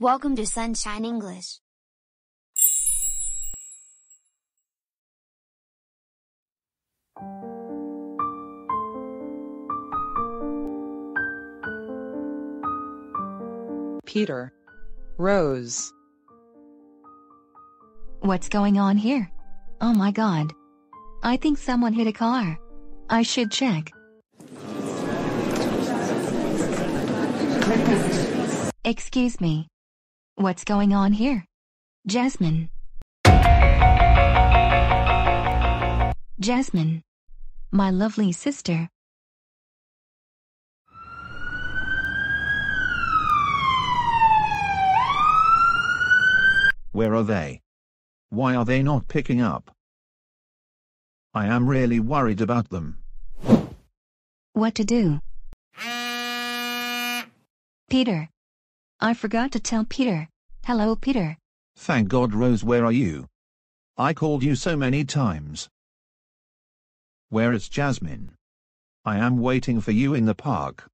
Welcome to Sunshine English. Peter. Rose. What's going on here? Oh my god. I think someone hit a car. I should check. Excuse me. What's going on here? Jasmine. Jasmine. My lovely sister. Where are they? Why are they not picking up? I am really worried about them. What to do? Peter. I forgot to tell Peter. Hello, Peter. Thank God, Rose, where are you? I called you so many times. Where is Jasmine? I am waiting for you in the park.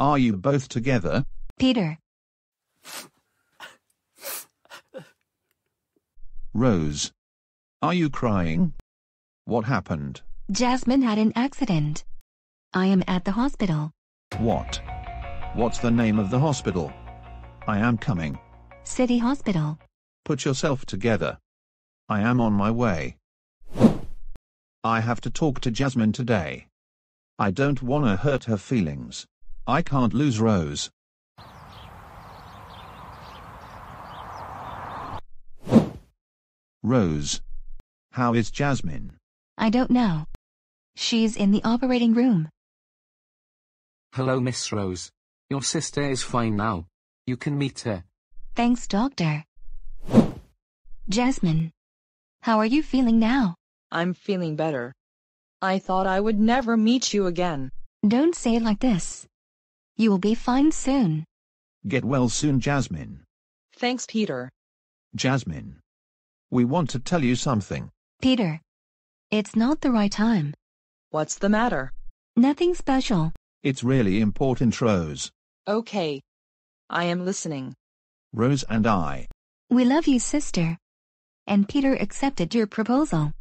Are you both together? Peter. Rose. Are you crying? What happened? Jasmine had an accident. I am at the hospital. What? What's the name of the hospital? I am coming. City Hospital. Put yourself together. I am on my way. I have to talk to Jasmine today. I don't want to hurt her feelings. I can't lose Rose. Rose. How is Jasmine? I don't know. She's in the operating room. Hello, Miss Rose. Your sister is fine now. You can meet her. Thanks, doctor. Jasmine. How are you feeling now? I'm feeling better. I thought I would never meet you again. Don't say it like this. You will be fine soon. Get well soon, Jasmine. Thanks, Peter. Jasmine. We want to tell you something. Peter. It's not the right time. What's the matter? Nothing special. It's really important, Rose. Okay. I am listening. Rose and I. We love you, sister. And Peter accepted your proposal.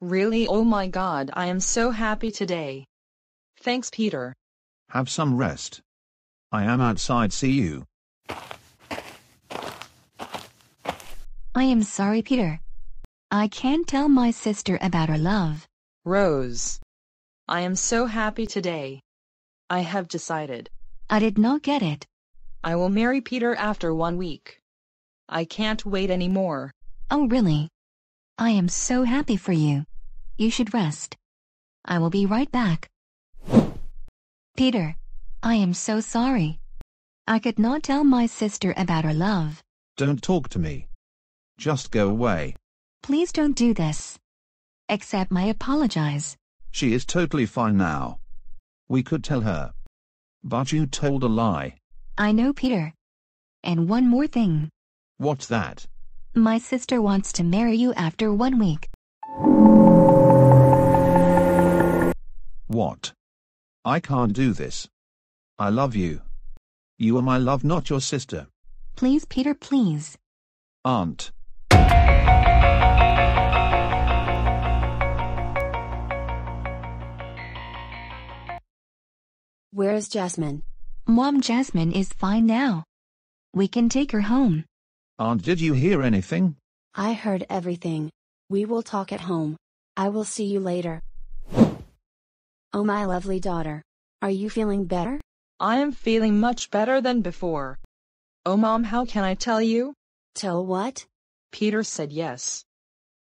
Really, oh my god, I am so happy today. Thanks, Peter. Have some rest. I am outside, see you. I am sorry, Peter. I can't tell my sister about our love. Rose. I am so happy today. I have decided. I did not get it. I will marry Peter after one week. I can't wait any more. Oh, really? I am so happy for you. You should rest. I will be right back. Peter, I am so sorry. I could not tell my sister about our love. Don't talk to me. Just go away. Please don't do this. Accept my apologize. She is totally fine now. We could tell her. But you told a lie. I know, Peter. And one more thing. What's that? My sister wants to marry you after one week. What? I can't do this. I love you. You are my love, not your sister. Please, Peter, please. Aunt. Where is Jasmine? Mom Jasmine is fine now. We can take her home. Aunt, did you hear anything? I heard everything. We will talk at home. I will see you later. Oh my lovely daughter. Are you feeling better? I am feeling much better than before. Oh, Mom, how can I tell you? Tell what? Peter said yes.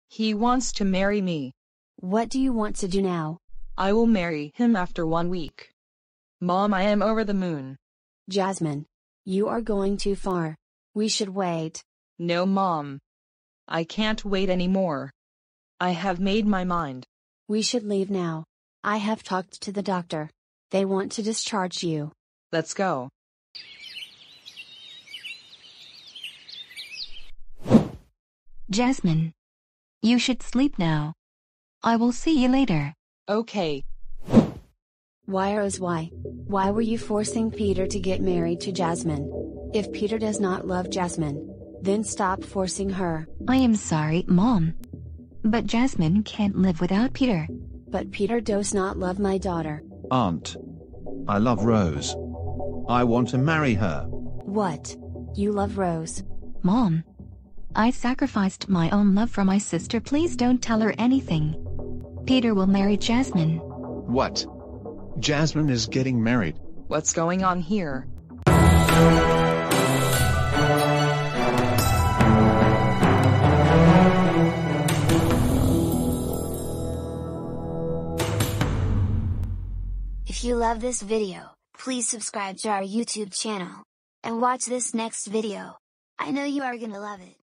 He wants to marry me. What do you want to do now? I will marry him after one week. Mom, I am over the moon. Jasmine. You are going too far. We should wait. No, Mom. I can't wait anymore. I have made my mind. We should leave now. I have talked to the doctor. They want to discharge you. Let's go. Jasmine. You should sleep now. I will see you later. Okay. Why Rose why? Why were you forcing Peter to get married to Jasmine? If Peter does not love Jasmine, then stop forcing her. I am sorry, Mom. But Jasmine can't live without Peter. But Peter does not love my daughter. Aunt. I love Rose. I want to marry her. What? You love Rose. Mom. I sacrificed my own love for my sister. Please don't tell her anything. Peter will marry Jasmine. What? Jasmine is getting married. What's going on here? If you love this video, please subscribe to our YouTube channel. And watch this next video. I know you are gonna love it.